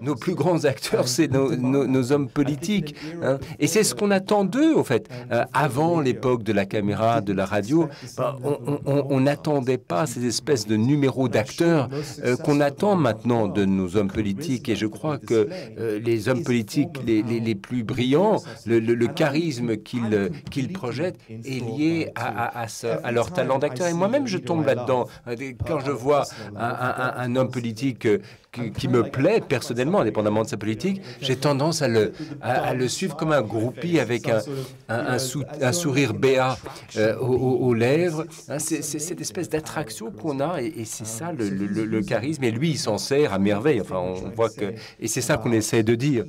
nos plus grands acteurs, c'est nos, hommes politiques. Hein. Et c'est ce qu'on attend d'eux, au fait. Euh, avant l'époque de la caméra, de la radio, bah, on n'attendait pas ces espèces de numéros d'acteurs euh, qu'on attend maintenant de nos hommes politiques. Et je crois que euh, les hommes politiques les, les, plus brillants, le, charisme qu'ils qu'ils projettent est lié à, à, à leur talent d'acteur. Et moi-même, je tombe là-dedans. Quand je vois un, un homme politique qui, me plaît personnellement, indépendamment de sa politique, j'ai tendance à le, suivre comme un groupie avec un, sourire béat euh, aux, lèvres. Hein, c'est cette espèce d'attraction qu'on a et, c'est ça le, le, le, charisme. Et lui, il s'en sert à merveille. Enfin, on voit que. Et c'est ça qu'on essaie de dire.